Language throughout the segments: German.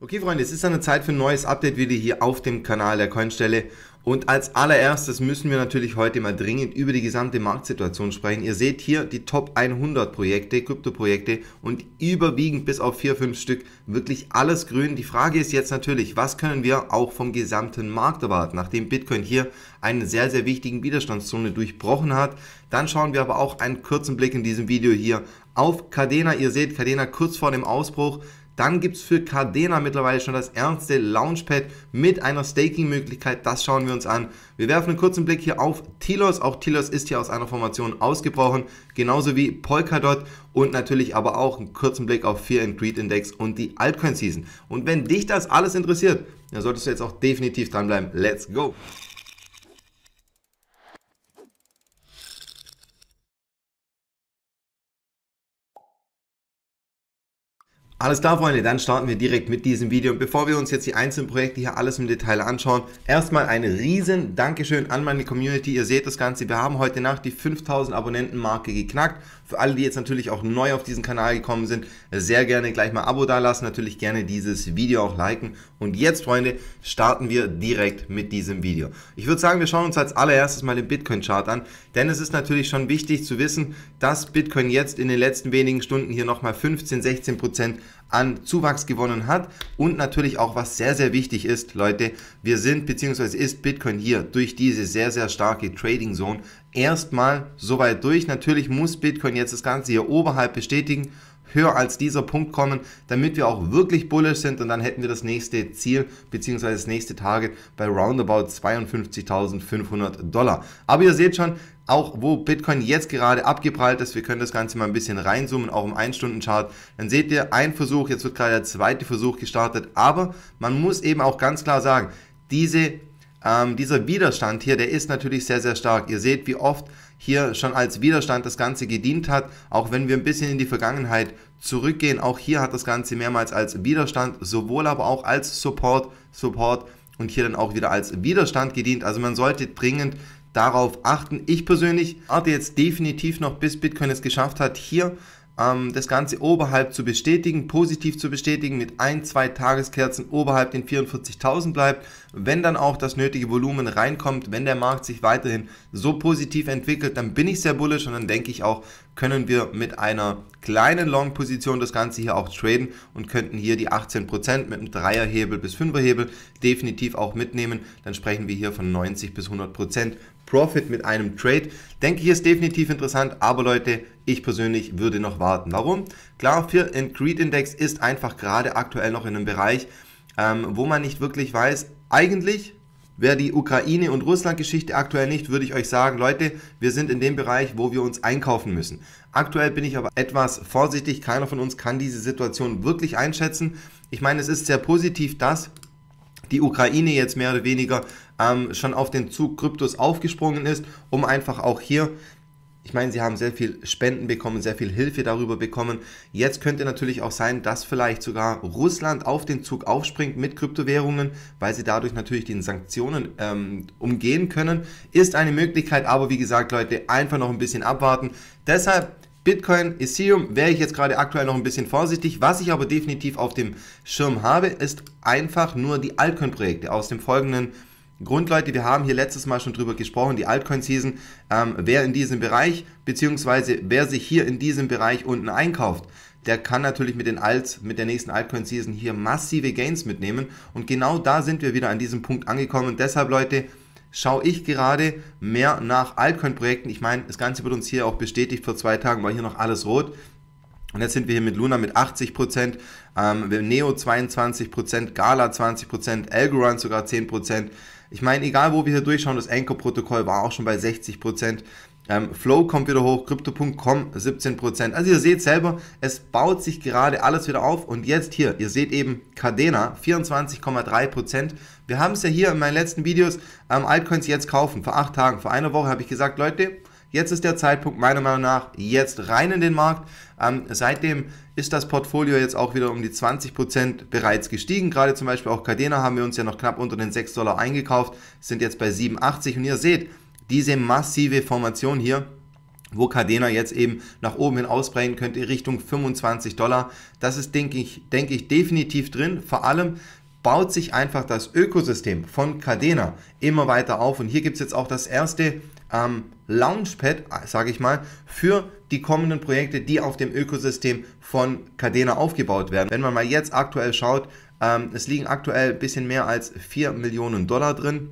Okay Freunde, es ist eine Zeit für ein neues Update-Video hier auf dem Kanal der Coinstelle. Und als allererstes müssen wir natürlich heute mal dringend über die gesamte Marktsituation sprechen. Ihr seht hier die Top 100 Projekte, Krypto-Projekte und überwiegend bis auf 4, 5 Stück wirklich alles grün. Die Frage ist jetzt natürlich, was können wir auch vom gesamten Markt erwarten, nachdem Bitcoin hier eine sehr, sehr wichtigen Widerstandszone durchbrochen hat. Dann schauen wir aber auch einen kurzen Blick in diesem Video hier auf Cadena. Ihr seht Cadena kurz vor dem Ausbruch dann gibt es für Cardena mittlerweile schon das ernste Launchpad mit einer Staking-Möglichkeit. Das schauen wir uns an. Wir werfen einen kurzen Blick hier auf Tilos. Auch Tilos ist hier aus einer Formation ausgebrochen, genauso wie Polkadot und natürlich aber auch einen kurzen Blick auf Fear and Greed Index und die Altcoin Season. Und wenn dich das alles interessiert, dann solltest du jetzt auch definitiv dranbleiben. Let's go! Alles klar, Freunde, dann starten wir direkt mit diesem Video. Und bevor wir uns jetzt die einzelnen Projekte hier alles im Detail anschauen, erstmal ein riesen Dankeschön an meine Community. Ihr seht das Ganze, wir haben heute Nacht die 5000 Abonnenten-Marke geknackt. Für alle, die jetzt natürlich auch neu auf diesen Kanal gekommen sind, sehr gerne gleich mal Abo dalassen, natürlich gerne dieses Video auch liken. Und jetzt, Freunde, starten wir direkt mit diesem Video. Ich würde sagen, wir schauen uns als allererstes mal den Bitcoin-Chart an, denn es ist natürlich schon wichtig zu wissen, dass Bitcoin jetzt in den letzten wenigen Stunden hier nochmal 15, 16 Prozent an Zuwachs gewonnen hat und natürlich auch was sehr, sehr wichtig ist, Leute, wir sind bzw. ist Bitcoin hier durch diese sehr, sehr starke Trading Zone erstmal soweit durch. Natürlich muss Bitcoin jetzt das Ganze hier oberhalb bestätigen höher als dieser Punkt kommen, damit wir auch wirklich bullish sind und dann hätten wir das nächste Ziel bzw. das nächste Target bei roundabout 52.500 Dollar. Aber ihr seht schon, auch wo Bitcoin jetzt gerade abgeprallt ist, wir können das Ganze mal ein bisschen reinzoomen, auch im 1-Stunden-Chart, dann seht ihr ein Versuch, jetzt wird gerade der zweite Versuch gestartet, aber man muss eben auch ganz klar sagen, diese, ähm, dieser Widerstand hier, der ist natürlich sehr, sehr stark. Ihr seht, wie oft hier schon als Widerstand das Ganze gedient hat, auch wenn wir ein bisschen in die Vergangenheit zurückgehen, auch hier hat das Ganze mehrmals als Widerstand, sowohl aber auch als Support, Support und hier dann auch wieder als Widerstand gedient. Also man sollte dringend darauf achten. Ich persönlich warte jetzt definitiv noch, bis Bitcoin es geschafft hat, hier ähm, das Ganze oberhalb zu bestätigen, positiv zu bestätigen, mit ein, zwei Tageskerzen oberhalb den 44.000 bleibt. Wenn dann auch das nötige Volumen reinkommt, wenn der Markt sich weiterhin so positiv entwickelt, dann bin ich sehr bullish und dann denke ich auch, können wir mit einer kleinen Long-Position das Ganze hier auch traden und könnten hier die 18% mit einem Dreierhebel bis Fünferhebel definitiv auch mitnehmen. Dann sprechen wir hier von 90 bis 100% Profit mit einem Trade. Denke ich ist definitiv interessant, aber Leute, ich persönlich würde noch warten. Warum? Klar, Fear and Greed Index ist einfach gerade aktuell noch in einem Bereich, ähm, wo man nicht wirklich weiß, eigentlich Wäre die Ukraine- und Russland-Geschichte aktuell nicht, würde ich euch sagen, Leute, wir sind in dem Bereich, wo wir uns einkaufen müssen. Aktuell bin ich aber etwas vorsichtig. Keiner von uns kann diese Situation wirklich einschätzen. Ich meine, es ist sehr positiv, dass die Ukraine jetzt mehr oder weniger ähm, schon auf den Zug Kryptos aufgesprungen ist, um einfach auch hier ich meine, sie haben sehr viel Spenden bekommen, sehr viel Hilfe darüber bekommen. Jetzt könnte natürlich auch sein, dass vielleicht sogar Russland auf den Zug aufspringt mit Kryptowährungen, weil sie dadurch natürlich die Sanktionen ähm, umgehen können. Ist eine Möglichkeit, aber wie gesagt, Leute, einfach noch ein bisschen abwarten. Deshalb Bitcoin, Ethereum wäre ich jetzt gerade aktuell noch ein bisschen vorsichtig. Was ich aber definitiv auf dem Schirm habe, ist einfach nur die Altcoin-Projekte aus dem folgenden Grund, Leute, wir haben hier letztes Mal schon drüber gesprochen, die Altcoin-Season, ähm, wer in diesem Bereich, beziehungsweise wer sich hier in diesem Bereich unten einkauft, der kann natürlich mit den Alts, mit der nächsten Altcoin-Season hier massive Gains mitnehmen. Und genau da sind wir wieder an diesem Punkt angekommen. Und deshalb, Leute, schaue ich gerade mehr nach Altcoin-Projekten. Ich meine, das Ganze wird uns hier auch bestätigt. Vor zwei Tagen war hier noch alles rot. Und jetzt sind wir hier mit Luna mit 80%, ähm, Neo 22%, Gala 20%, Algorand sogar 10%. Ich meine, egal wo wir hier durchschauen, das Anchor-Protokoll war auch schon bei 60%. Ähm, Flow kommt wieder hoch, Crypto.com 17%. Also ihr seht selber, es baut sich gerade alles wieder auf. Und jetzt hier, ihr seht eben Cadena 24,3%. Wir haben es ja hier in meinen letzten Videos, ähm, Altcoins jetzt kaufen, vor acht Tagen, vor einer Woche habe ich gesagt, Leute, Jetzt ist der Zeitpunkt meiner Meinung nach jetzt rein in den Markt. Ähm, seitdem ist das Portfolio jetzt auch wieder um die 20% bereits gestiegen. Gerade zum Beispiel auch Cadena haben wir uns ja noch knapp unter den 6 Dollar eingekauft, sind jetzt bei 87 und ihr seht, diese massive Formation hier wo Cardena jetzt eben nach oben hin ausbrechen könnte Richtung 25 Dollar. Das ist, denke ich, denke ich, definitiv drin. Vor allem baut sich einfach das Ökosystem von Cardena immer weiter auf. Und hier gibt es jetzt auch das erste ähm, Launchpad, sage ich mal, für die kommenden Projekte, die auf dem Ökosystem von Cardena aufgebaut werden. Wenn man mal jetzt aktuell schaut, ähm, es liegen aktuell ein bisschen mehr als 4 Millionen Dollar drin.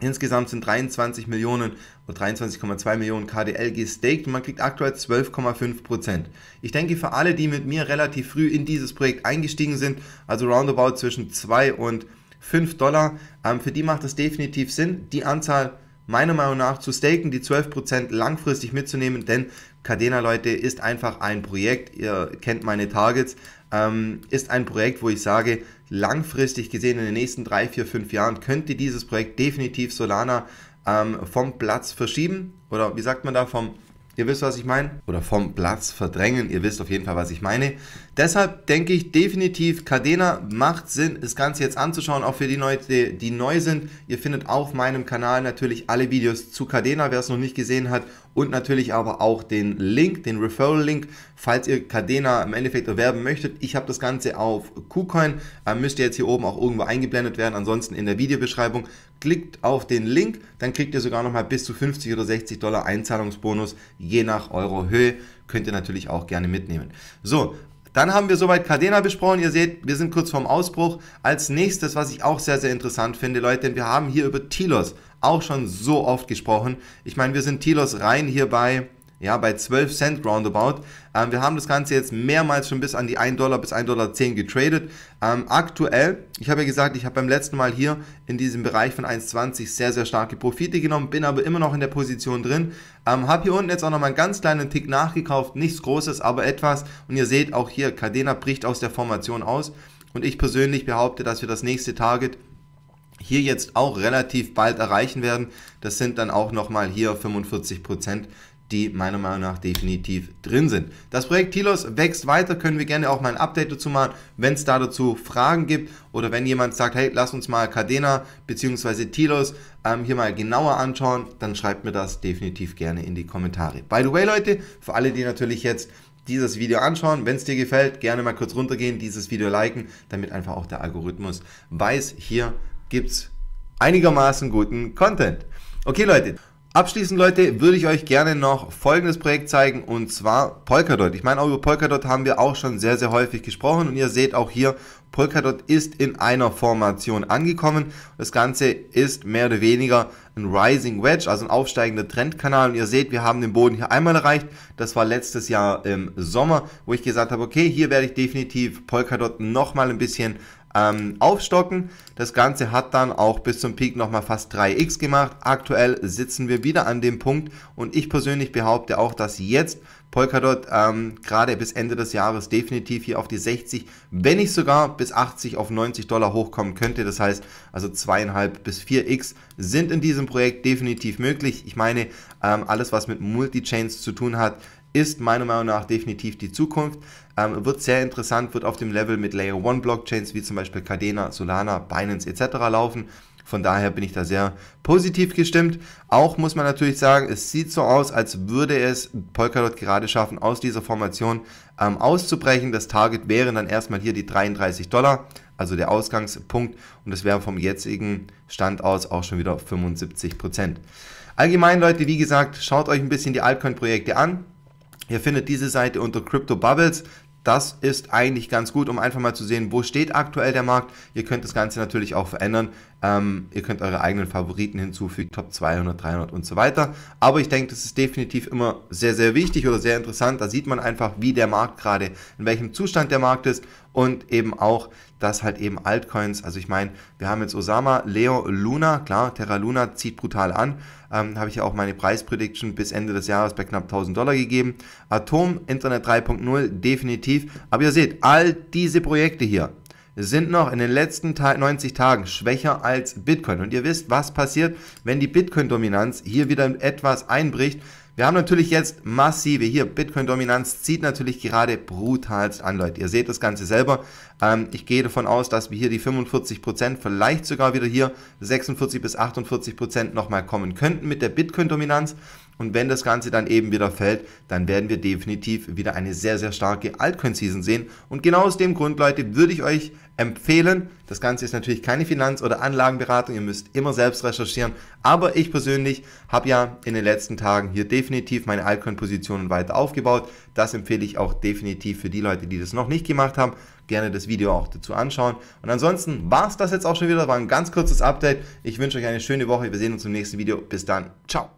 Insgesamt sind 23 Millionen oder 23,2 Millionen KDL gestaked und man kriegt aktuell 12,5 Prozent. Ich denke, für alle, die mit mir relativ früh in dieses Projekt eingestiegen sind, also roundabout zwischen 2 und 5 Dollar, ähm, für die macht es definitiv Sinn, die Anzahl meiner Meinung nach zu staken, die 12% langfristig mitzunehmen, denn Cadena, Leute, ist einfach ein Projekt, ihr kennt meine Targets, ähm, ist ein Projekt, wo ich sage, langfristig gesehen in den nächsten 3, 4, 5 Jahren könnte dieses Projekt definitiv Solana ähm, vom Platz verschieben. Oder wie sagt man da, vom Ihr wisst, was ich meine? Oder vom Platz verdrängen. Ihr wisst auf jeden Fall, was ich meine. Deshalb denke ich definitiv, Cadena macht Sinn, das Ganze jetzt anzuschauen, auch für die Leute, die neu sind. Ihr findet auf meinem Kanal natürlich alle Videos zu Cadena, wer es noch nicht gesehen hat. Und natürlich aber auch den Link, den Referral-Link, falls ihr Cadena im Endeffekt erwerben möchtet. Ich habe das Ganze auf KuCoin, äh, müsste jetzt hier oben auch irgendwo eingeblendet werden, ansonsten in der Videobeschreibung. Klickt auf den Link, dann kriegt ihr sogar nochmal bis zu 50 oder 60 Dollar Einzahlungsbonus, je nach Euro Höhe. Könnt ihr natürlich auch gerne mitnehmen. So, dann haben wir soweit Cardena besprochen. Ihr seht, wir sind kurz vorm Ausbruch. Als nächstes, was ich auch sehr, sehr interessant finde, Leute, denn wir haben hier über Tilos auch schon so oft gesprochen. Ich meine, wir sind Tilos rein hier bei ja, bei 12 Cent roundabout. Ähm, wir haben das Ganze jetzt mehrmals schon bis an die 1 Dollar bis 1,10 Dollar getradet. Ähm, aktuell, ich habe ja gesagt, ich habe beim letzten Mal hier in diesem Bereich von 1,20 sehr, sehr starke Profite genommen, bin aber immer noch in der Position drin. Ähm, habe hier unten jetzt auch noch mal einen ganz kleinen Tick nachgekauft, nichts Großes, aber etwas. Und ihr seht auch hier, Cadena bricht aus der Formation aus. Und ich persönlich behaupte, dass wir das nächste Target hier jetzt auch relativ bald erreichen werden. Das sind dann auch nochmal hier 45 Prozent die meiner Meinung nach definitiv drin sind. Das Projekt Tilos wächst weiter, können wir gerne auch mal ein Update dazu machen, wenn es da dazu Fragen gibt oder wenn jemand sagt, hey, lass uns mal Cadena bzw. Tilos ähm, hier mal genauer anschauen, dann schreibt mir das definitiv gerne in die Kommentare. By the way, Leute, für alle, die natürlich jetzt dieses Video anschauen, wenn es dir gefällt, gerne mal kurz runtergehen, dieses Video liken, damit einfach auch der Algorithmus weiß, hier gibt es einigermaßen guten Content. Okay, Leute, Abschließend, Leute, würde ich euch gerne noch folgendes Projekt zeigen und zwar Polkadot. Ich meine, auch über Polkadot haben wir auch schon sehr, sehr häufig gesprochen und ihr seht auch hier, Polkadot ist in einer Formation angekommen. Das Ganze ist mehr oder weniger ein Rising Wedge, also ein aufsteigender Trendkanal. Und ihr seht, wir haben den Boden hier einmal erreicht. Das war letztes Jahr im Sommer, wo ich gesagt habe, okay, hier werde ich definitiv Polkadot nochmal ein bisschen ähm, aufstocken. Das Ganze hat dann auch bis zum Peak nochmal fast 3x gemacht. Aktuell sitzen wir wieder an dem Punkt und ich persönlich behaupte auch, dass jetzt Polkadot ähm, gerade bis Ende des Jahres definitiv hier auf die 60, wenn nicht sogar bis 80 auf 90 Dollar hochkommen könnte. Das heißt, also zweieinhalb bis 4x sind in diesem Projekt definitiv möglich. Ich meine, ähm, alles was mit Multichains zu tun hat, ist meiner Meinung nach definitiv die Zukunft. Ähm, wird sehr interessant, wird auf dem Level mit Layer 1 Blockchains wie zum Beispiel Cardena, Solana, Binance etc. laufen. Von daher bin ich da sehr positiv gestimmt. Auch muss man natürlich sagen, es sieht so aus, als würde es Polkadot gerade schaffen, aus dieser Formation ähm, auszubrechen. Das Target wären dann erstmal hier die 33 Dollar, also der Ausgangspunkt. Und das wäre vom jetzigen Stand aus auch schon wieder 75 Prozent. Allgemein, Leute, wie gesagt, schaut euch ein bisschen die Altcoin-Projekte an. Ihr findet diese Seite unter Crypto Bubbles. Das ist eigentlich ganz gut, um einfach mal zu sehen, wo steht aktuell der Markt. Ihr könnt das Ganze natürlich auch verändern. Ähm, ihr könnt eure eigenen Favoriten hinzufügen, Top 200, 300 und so weiter. Aber ich denke, das ist definitiv immer sehr, sehr wichtig oder sehr interessant. Da sieht man einfach, wie der Markt gerade, in welchem Zustand der Markt ist und eben auch, dass halt eben Altcoins, also ich meine, wir haben jetzt Osama, Leo, Luna, klar, Terra Luna zieht brutal an, ähm, habe ich ja auch meine Preisprediction bis Ende des Jahres bei knapp 1000 Dollar gegeben. Atom, Internet 3.0, definitiv, aber ihr seht, all diese Projekte hier, sind noch in den letzten 90 Tagen schwächer als Bitcoin. Und ihr wisst, was passiert, wenn die Bitcoin-Dominanz hier wieder etwas einbricht. Wir haben natürlich jetzt massive, hier Bitcoin-Dominanz zieht natürlich gerade brutalst an, Leute. Ihr seht das Ganze selber. Ähm, ich gehe davon aus, dass wir hier die 45%, vielleicht sogar wieder hier 46 bis 48% nochmal kommen könnten mit der Bitcoin-Dominanz. Und wenn das Ganze dann eben wieder fällt, dann werden wir definitiv wieder eine sehr, sehr starke Altcoin-Season sehen. Und genau aus dem Grund, Leute, würde ich euch empfehlen, das Ganze ist natürlich keine Finanz- oder Anlagenberatung, ihr müsst immer selbst recherchieren, aber ich persönlich habe ja in den letzten Tagen hier definitiv meine Altcoin-Positionen weiter aufgebaut. Das empfehle ich auch definitiv für die Leute, die das noch nicht gemacht haben. Gerne das Video auch dazu anschauen. Und ansonsten war es das jetzt auch schon wieder, war ein ganz kurzes Update. Ich wünsche euch eine schöne Woche, wir sehen uns im nächsten Video. Bis dann, ciao.